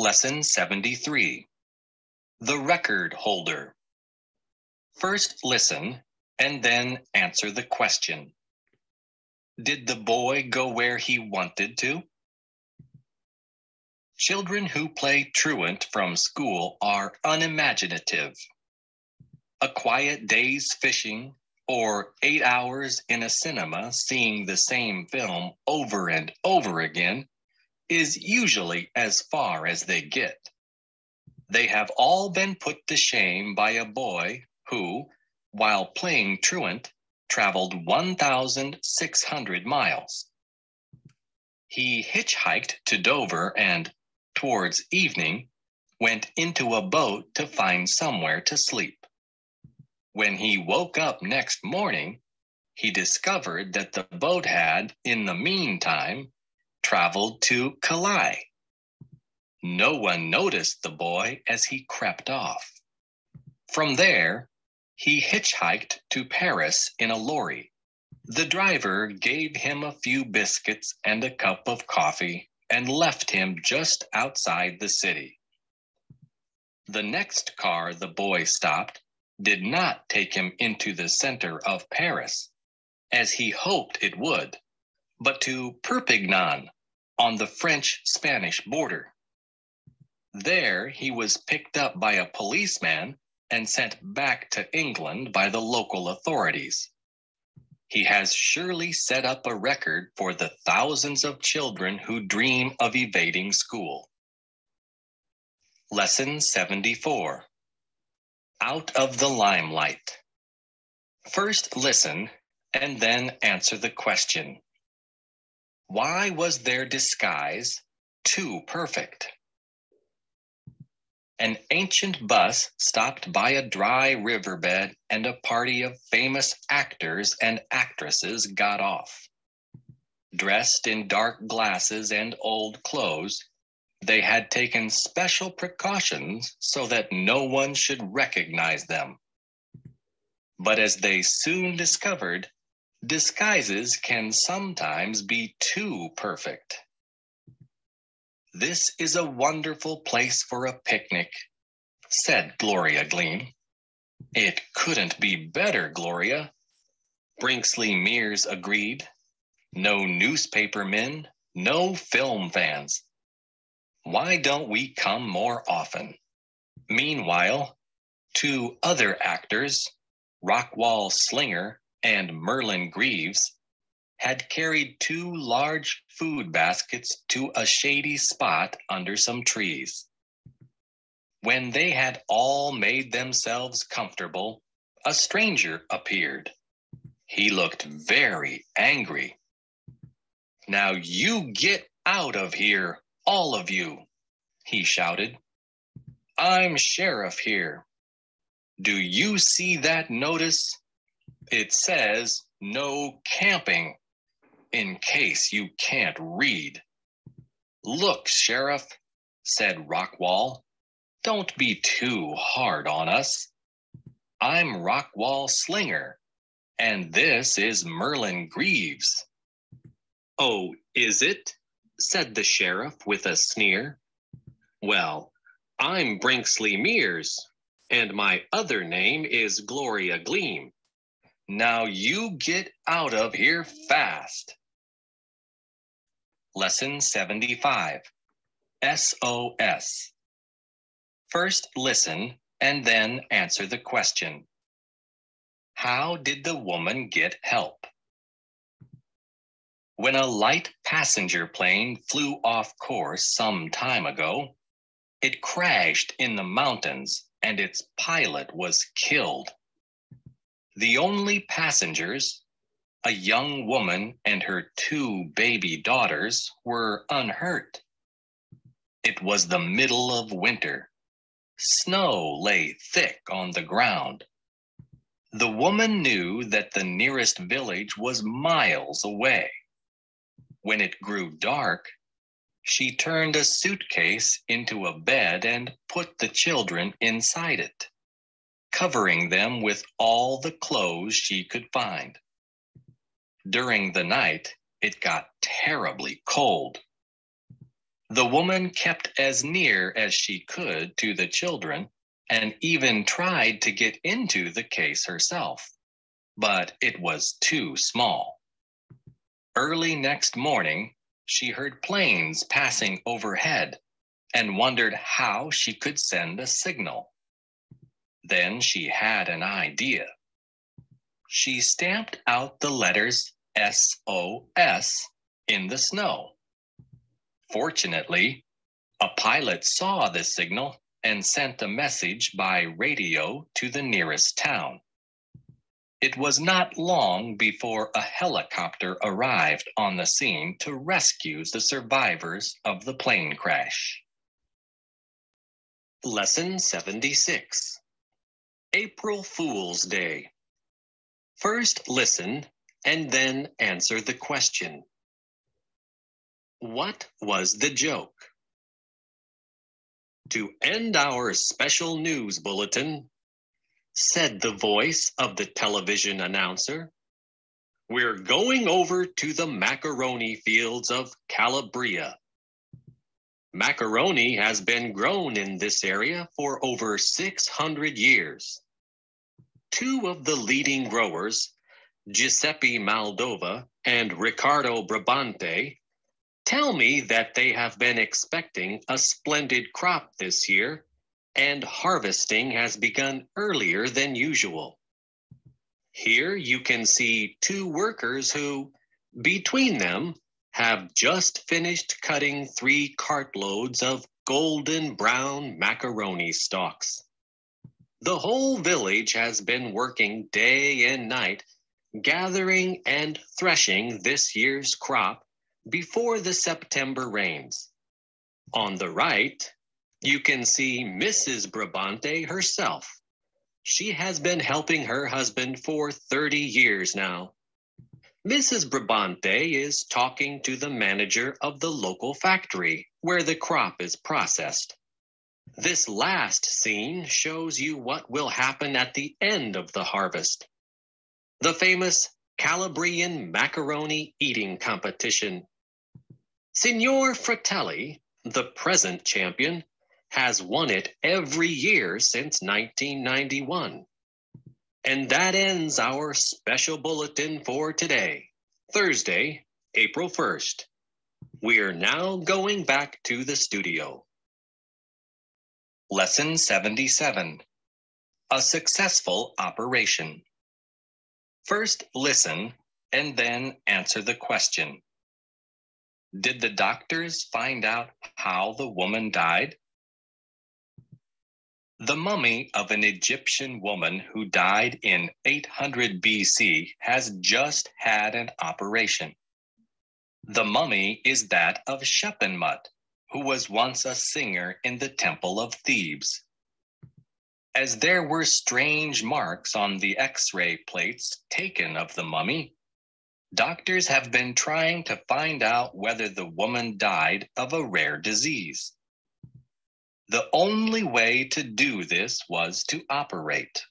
Lesson 73 The Record Holder. First listen and then answer the question Did the boy go where he wanted to? Children who play truant from school are unimaginative. A quiet day's fishing or eight hours in a cinema seeing the same film over and over again is usually as far as they get. They have all been put to shame by a boy who, while playing truant, traveled 1,600 miles. He hitchhiked to Dover and, towards evening, went into a boat to find somewhere to sleep. When he woke up next morning, he discovered that the boat had, in the meantime, traveled to Calais. No one noticed the boy as he crept off. From there, he hitchhiked to Paris in a lorry. The driver gave him a few biscuits and a cup of coffee and left him just outside the city. The next car the boy stopped did not take him into the center of Paris, as he hoped it would but to Perpignan on the French Spanish border. There he was picked up by a policeman and sent back to England by the local authorities. He has surely set up a record for the thousands of children who dream of evading school. Lesson 74 Out of the Limelight. First listen and then answer the question why was their disguise too perfect? An ancient bus stopped by a dry riverbed, and a party of famous actors and actresses got off. Dressed in dark glasses and old clothes, they had taken special precautions so that no one should recognize them. But as they soon discovered, disguises can sometimes be too perfect. This is a wonderful place for a picnic, said Gloria Gleam. It couldn't be better, Gloria. Brinksley Meers agreed. No newspaper men, no film fans. Why don't we come more often? Meanwhile, two other actors, Rockwall Slinger and Merlin Greeves had carried two large food baskets to a shady spot under some trees. When they had all made themselves comfortable, a stranger appeared. He looked very angry. Now you get out of here, all of you, he shouted. I'm sheriff here. Do you see that notice? It says no camping in case you can't read. Look, Sheriff, said Rockwall, don't be too hard on us. I'm Rockwall Slinger, and this is Merlin Greeves. Oh, is it? said the sheriff with a sneer. Well, I'm Brinksley Meers, and my other name is Gloria Gleam. Now you get out of here fast. Lesson 75 SOS. First listen and then answer the question How did the woman get help? When a light passenger plane flew off course some time ago, it crashed in the mountains and its pilot was killed. The only passengers, a young woman and her two baby daughters, were unhurt. It was the middle of winter. Snow lay thick on the ground. The woman knew that the nearest village was miles away. When it grew dark, she turned a suitcase into a bed and put the children inside it covering them with all the clothes she could find. During the night, it got terribly cold. The woman kept as near as she could to the children and even tried to get into the case herself, but it was too small. Early next morning, she heard planes passing overhead and wondered how she could send a signal. Then she had an idea. She stamped out the letters SOS in the snow. Fortunately, a pilot saw the signal and sent a message by radio to the nearest town. It was not long before a helicopter arrived on the scene to rescue the survivors of the plane crash. Lesson 76 April Fool's Day. First listen and then answer the question. What was the joke? To end our special news bulletin, said the voice of the television announcer, we're going over to the macaroni fields of Calabria. Macaroni has been grown in this area for over 600 years. Two of the leading growers, Giuseppe Moldova and Riccardo Brabante, tell me that they have been expecting a splendid crop this year and harvesting has begun earlier than usual. Here you can see two workers who, between them, have just finished cutting three cartloads of golden brown macaroni stalks. The whole village has been working day and night, gathering and threshing this year's crop before the September rains. On the right, you can see Mrs. Brabante herself. She has been helping her husband for 30 years now. Mrs. Brabante is talking to the manager of the local factory where the crop is processed. This last scene shows you what will happen at the end of the harvest. The famous Calabrian macaroni eating competition. Signor Fratelli, the present champion, has won it every year since 1991. And that ends our special bulletin for today, Thursday, April 1st. We are now going back to the studio. Lesson 77 A Successful Operation. First, listen and then answer the question Did the doctors find out how the woman died? The mummy of an Egyptian woman who died in 800 BC has just had an operation. The mummy is that of Shepenmut, who was once a singer in the Temple of Thebes. As there were strange marks on the x ray plates taken of the mummy, doctors have been trying to find out whether the woman died of a rare disease. The only way to do this was to operate.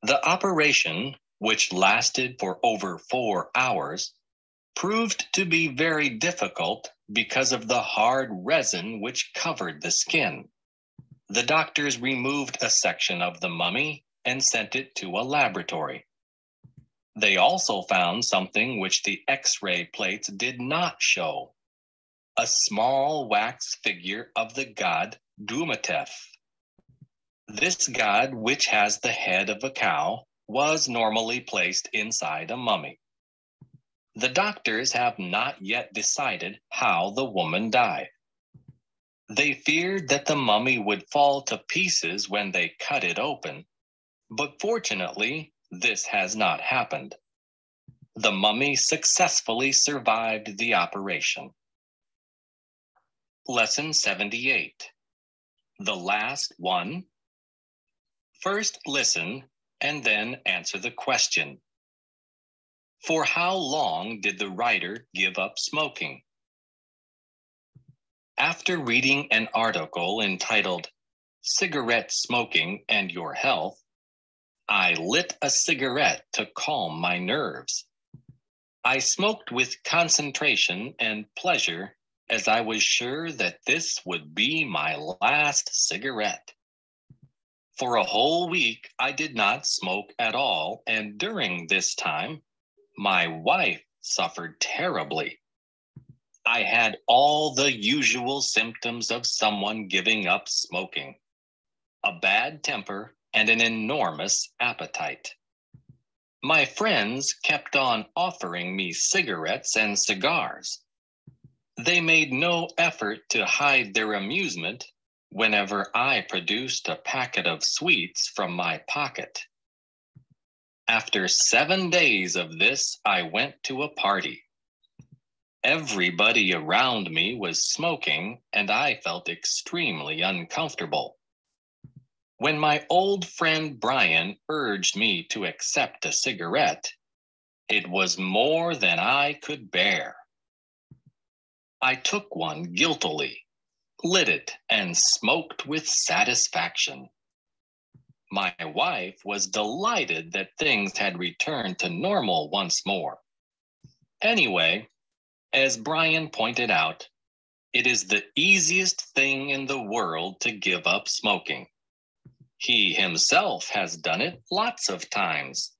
The operation, which lasted for over four hours, proved to be very difficult because of the hard resin which covered the skin. The doctors removed a section of the mummy and sent it to a laboratory. They also found something which the x ray plates did not show a small wax figure of the god Duamatef. This god, which has the head of a cow, was normally placed inside a mummy. The doctors have not yet decided how the woman died. They feared that the mummy would fall to pieces when they cut it open, but fortunately, this has not happened. The mummy successfully survived the operation. Lesson 78 the last one. First listen and then answer the question. For how long did the writer give up smoking? After reading an article entitled Cigarette Smoking and Your Health, I lit a cigarette to calm my nerves. I smoked with concentration and pleasure as I was sure that this would be my last cigarette. For a whole week, I did not smoke at all, and during this time, my wife suffered terribly. I had all the usual symptoms of someone giving up smoking a bad temper and an enormous appetite. My friends kept on offering me cigarettes and cigars. They made no effort to hide their amusement whenever I produced a packet of sweets from my pocket. After seven days of this, I went to a party. Everybody around me was smoking, and I felt extremely uncomfortable. When my old friend Brian urged me to accept a cigarette, it was more than I could bear. I took one guiltily lit it, and smoked with satisfaction. My wife was delighted that things had returned to normal once more. Anyway, as Brian pointed out, it is the easiest thing in the world to give up smoking. He himself has done it lots of times.